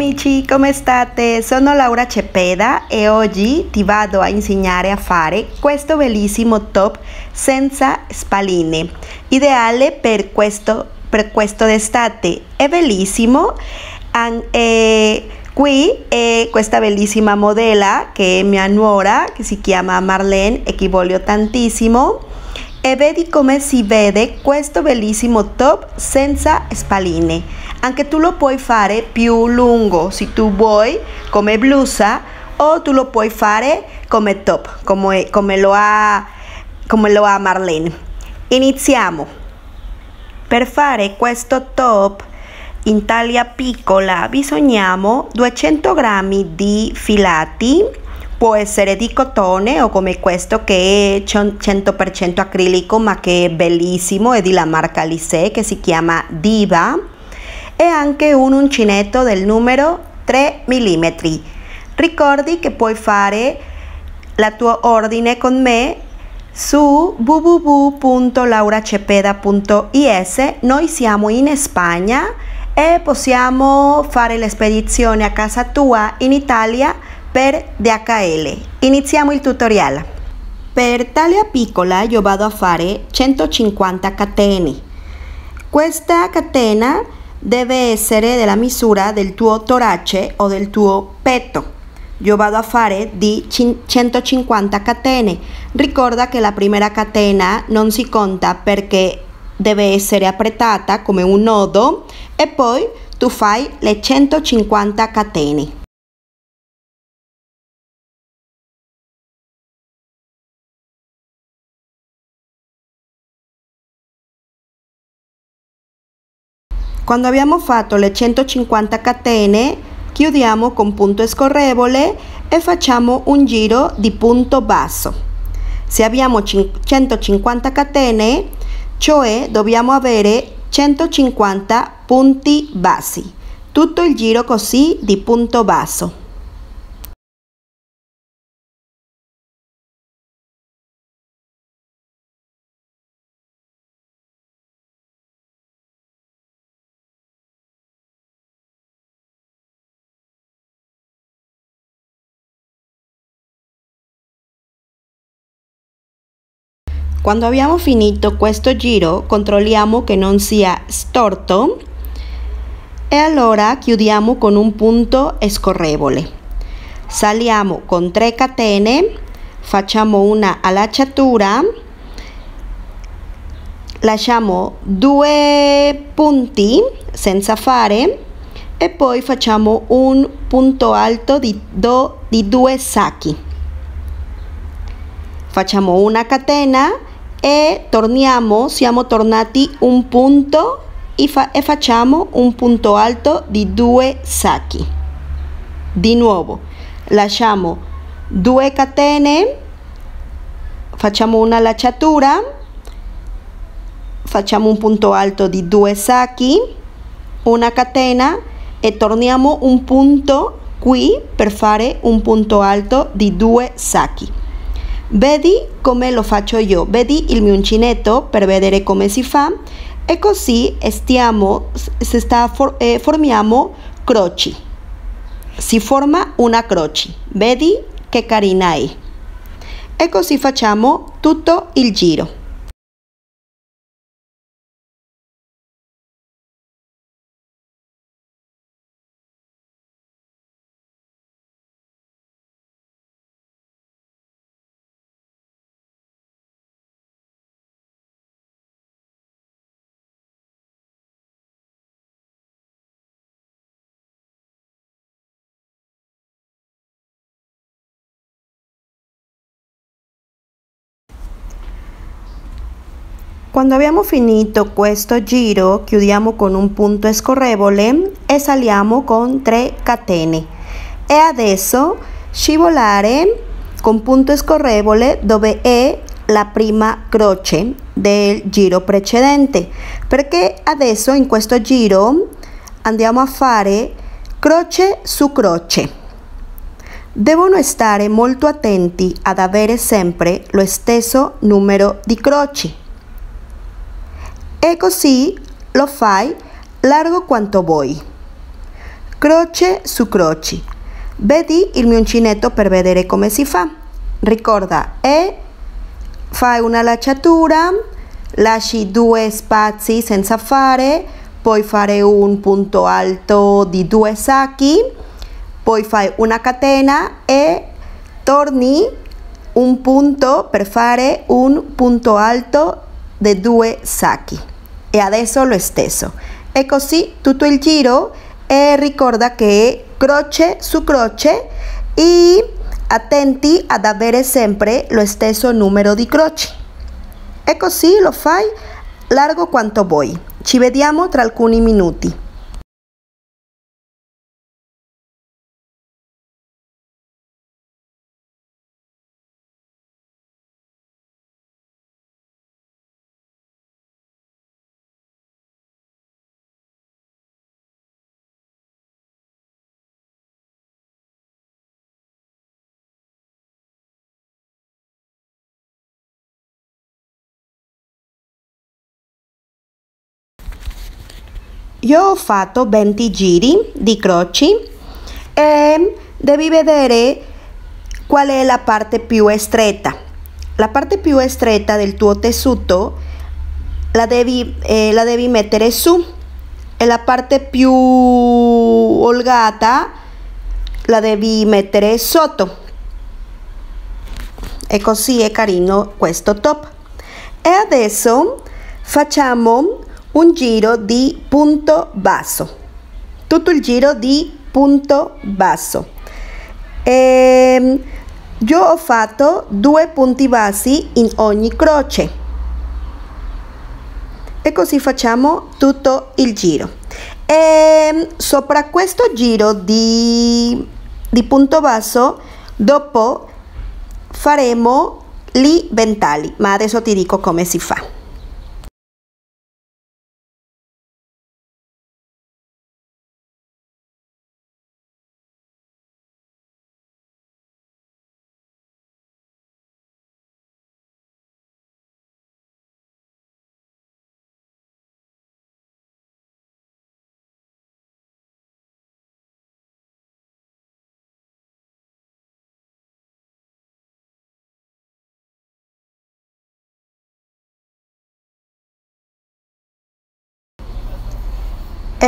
Amici, come state? Sono Laura Cepeda e oggi ti vado a insegnare a fare questo bellissimo top senza spalline, ideale per questo, per questo d'estate. È bellissimo. An, eh, qui è questa bellissima modella che è mia nuora, che si chiama Marlene e che voglio tantissimo. E vedi come si vede questo bellissimo top senza spalline. Anche tu lo puoi fare più lungo se tu vuoi, come blusa, o tu lo puoi fare come top, come, come, lo, ha, come lo ha Marlene. Iniziamo. Per fare questo top in taglia piccola bisogniamo 200 g di filati può essere di cotone o come questo che è 100% acrilico ma che è bellissimo è di la marca Lissé che si chiama Diva e anche un uncinetto del numero 3 mm ricordi che puoi fare la tua ordine con me su www.lauracepeda.is noi siamo in Spagna e possiamo fare la spedizione a casa tua in Italia per DHL. Iniziamo il tutorial. Per taglia piccola io vado a fare 150 catene. Questa catena deve essere della misura del tuo torace o del tuo petto. Io vado a fare di 150 catene. Ricorda che la prima catena non si conta perché deve essere appretata come un nodo e poi tu fai le 150 catene. Quando abbiamo fatto le 150 catene, chiudiamo con punto scorrevole e facciamo un giro di punto basso. Se abbiamo 150 catene, cioè dobbiamo avere 150 punti bassi. Tutto il giro così di punto basso. Quando abbiamo finito questo giro controlliamo che non sia storto e allora chiudiamo con un punto scorrevole. Saliamo con 3 catene, facciamo una allacciatura, lasciamo due punti senza fare e poi facciamo un punto alto di, do, di due sacchi. Facciamo una catena e torniamo, siamo tornati un punto e, fa e facciamo un punto alto di due sacchi. Di nuovo, lasciamo due catene, facciamo una lacciatura, facciamo un punto alto di due sacchi, una catena e torniamo un punto qui per fare un punto alto di due sacchi. Vedi come lo faccio io, vedi il mio uncinetto per vedere come si fa e così stiamo, si sta, eh, formiamo croci. Si forma una croce, vedi che carina è. E così facciamo tutto il giro. Quando abbiamo finito questo giro chiudiamo con un punto scorrevole e saliamo con 3 catene. E adesso scivolare con punto scorrevole dove è la prima croce del giro precedente. Perché adesso in questo giro andiamo a fare croce su croce. Devono stare molto attenti ad avere sempre lo stesso numero di croci e così lo fai largo quanto vuoi. croce su croce. Vedi il mio uncinetto per vedere come si fa. Ricorda, e fai una lacciatura, lasci due spazi senza fare, poi fare un punto alto di due sacchi, poi fai una catena e torni un punto per fare un punto alto di due sacchi e adesso lo stesso e così tutto il giro e ricorda che croce su croce e attenti ad avere sempre lo stesso numero di croci. E così lo fai largo quanto vuoi. Ci vediamo tra alcuni minuti Io ho fatto 20 giri di croci e devi vedere qual è la parte più stretta. La parte più stretta del tuo tessuto la devi, eh, la devi mettere su e la parte più olgata la devi mettere sotto. E così è carino questo top. E adesso facciamo un giro di punto basso. Tutto il giro di punto basso. E ehm, io ho fatto due punti bassi in ogni croce. E così facciamo tutto il giro. E ehm, sopra questo giro di, di punto basso dopo faremo gli ventali. Ma adesso ti dico come si fa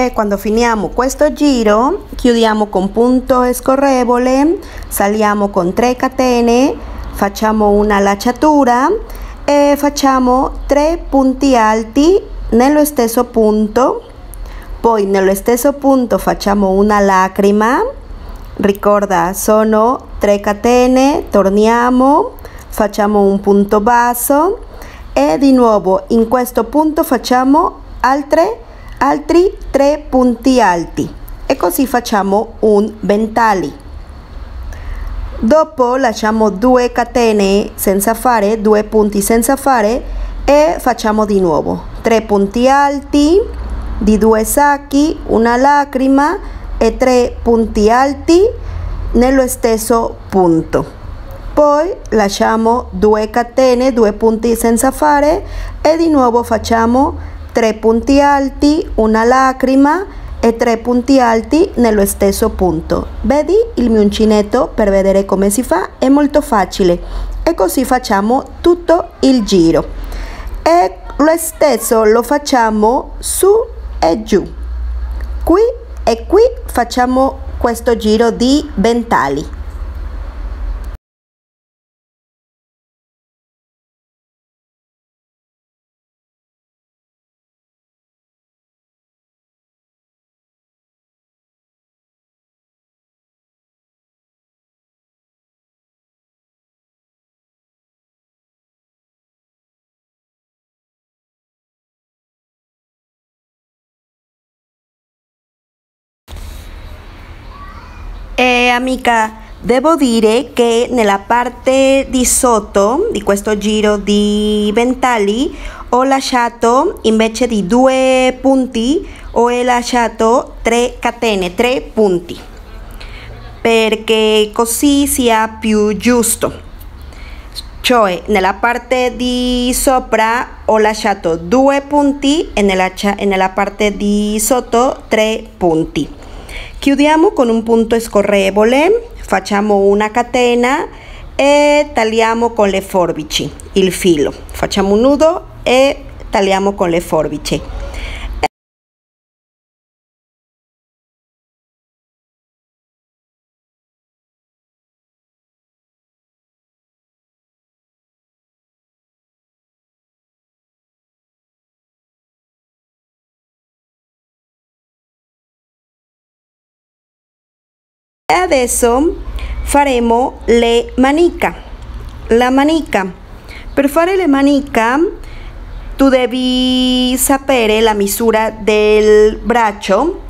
e quando finiamo questo giro chiudiamo con punto scorrevole saliamo con 3 catene facciamo una lacciatura e facciamo 3 punti alti nello stesso punto. Poi nello stesso punto facciamo una lacrima ricorda sono 3 catene torniamo facciamo un punto basso e di nuovo in questo punto facciamo altre altri tre punti alti. E così facciamo un ventali. Dopo lasciamo due catene senza fare due punti senza fare e facciamo di nuovo. Tre punti alti di due sacchi una lacrima e tre punti alti nello stesso punto. Poi lasciamo due catene due punti senza fare e di nuovo facciamo 3 punti alti, una lacrima e 3 punti alti nello stesso punto. Vedi il mio uncinetto per vedere come si fa? È molto facile e così facciamo tutto il giro. E lo stesso lo facciamo su e giù. Qui e qui facciamo questo giro di ventali. E amica, devo dire che nella parte di sotto di questo giro di ventali ho lasciato invece di due punti ho lasciato tre catene, tre punti perché così sia più giusto. Cioè nella parte di sopra ho lasciato due punti e nella, e nella parte di sotto tre punti Chiudiamo con un punto scorrevole, facciamo una catena e tagliamo con le forbici il filo. Facciamo un nudo e tagliamo con le forbici. E adesso faremo le manica. La manica. Per fare le manica tu devi sapere la misura del braccio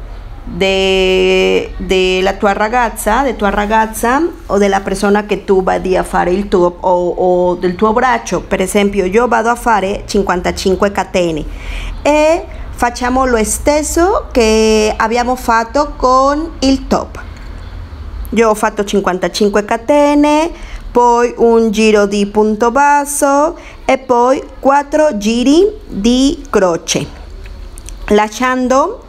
de, de, tua ragazza, de tua ragazza o della persona che tu vadi a fare il tuo o, o del tuo braccio. Per esempio, io vado a fare 55 catene e facciamo lo stesso che abbiamo fatto con il top. Io ho fatto 55 catene, poi un giro di punto basso e poi 4 giri di croce, lasciando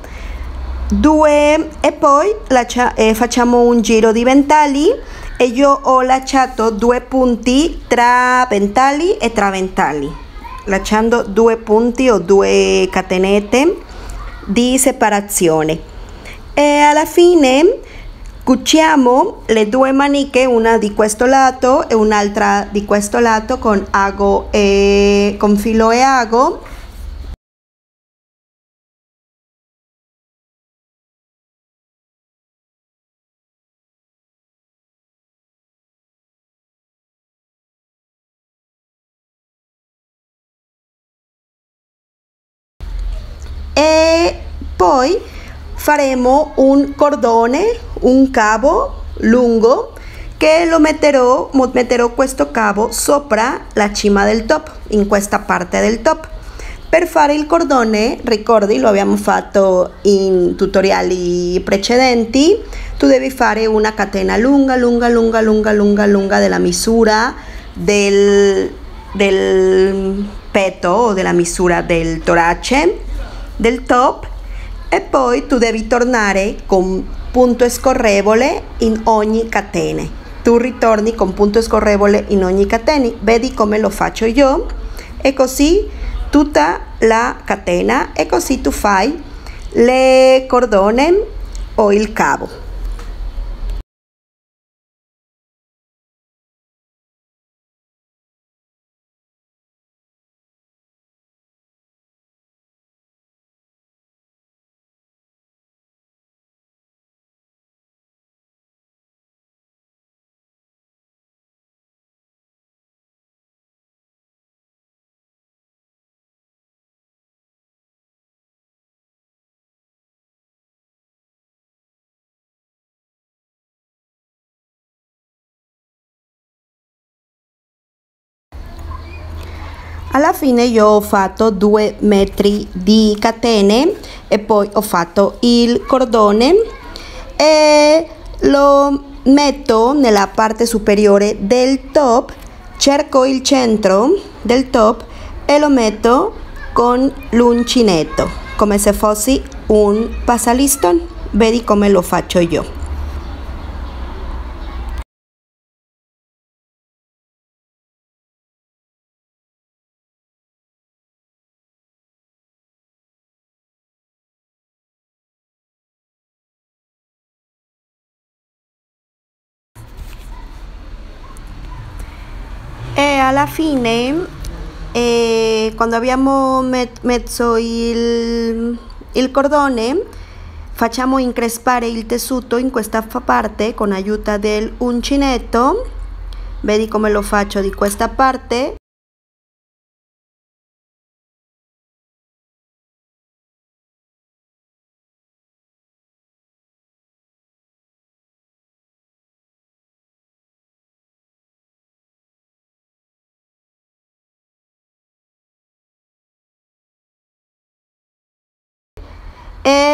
due e poi lascia, eh, facciamo un giro di ventagli e io ho lasciato due punti tra ventagli e tra ventagli, lasciando due punti o due catenette di separazione. E alla fine Cuciamo le due maniche, una di questo lato e un'altra di questo lato con ago e con filo e ago. E poi faremo un cordone un cavo lungo che lo metterò, metterò questo cavo sopra la cima del top, in questa parte del top. Per fare il cordone, ricordi, lo abbiamo fatto in tutoriali precedenti, tu devi fare una catena lunga, lunga, lunga, lunga, lunga, lunga della misura del, del petto o della misura del torace, del top e poi tu devi tornare con punto scorrevole in ogni catene. Tu ritorni con punto scorrevole in ogni catena, vedi come lo faccio io e così tutta la catena e così tu fai le cordone o il cavo. Alla fine io ho fatto due metri di catene e poi ho fatto il cordone e lo metto nella parte superiore del top cerco il centro del top e lo metto con l'uncinetto come se fossi un pasaliston vedi come lo faccio io alla fine, eh, quando abbiamo met messo il, il cordone, facciamo increspare il tessuto in questa parte con aiuto dell'uncinetto. Vedi come lo faccio di questa parte.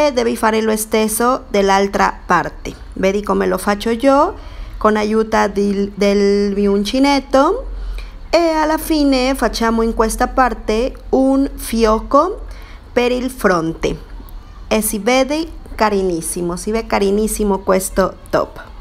E devi fare lo stesso dall'altra parte. Vedi come lo faccio io con aiuto del, mio uncinetto. E alla fine facciamo in questa parte un fiocco per il fronte. E si vede carinissimo, si ve carinissimo questo top.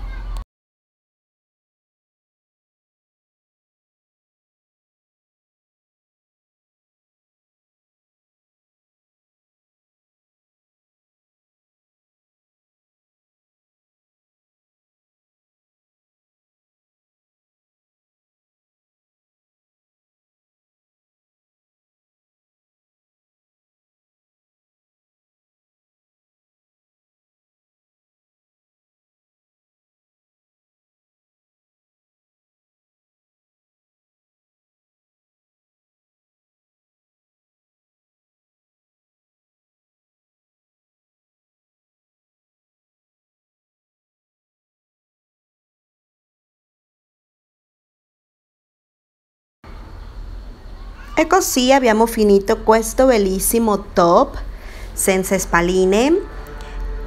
E così abbiamo finito questo bellissimo top senza spalline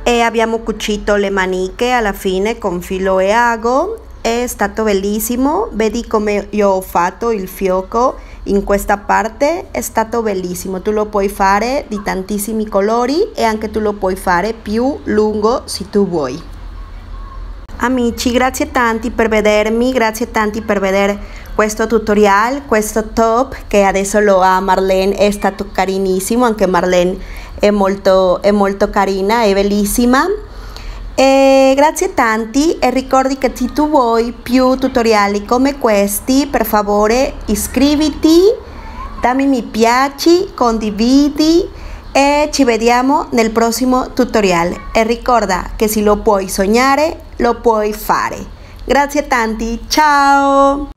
e abbiamo cucito le maniche alla fine con filo e ago. È stato bellissimo. Vedi come io ho fatto il fiocco in questa parte? È stato bellissimo. Tu lo puoi fare di tantissimi colori e anche tu lo puoi fare più lungo se tu vuoi. Amici grazie tanti per vedermi grazie tanti per vedere questo tutorial, questo top che adesso lo ha Marlene è stato carinissimo, anche Marlene è molto, è molto carina, è bellissima. E grazie tanti e ricordi che se tu vuoi più tutoriali come questi, per favore iscriviti, dammi mi piace, condividi e ci vediamo nel prossimo tutorial. E ricorda che se lo puoi sognare, lo puoi fare. Grazie tanti, ciao!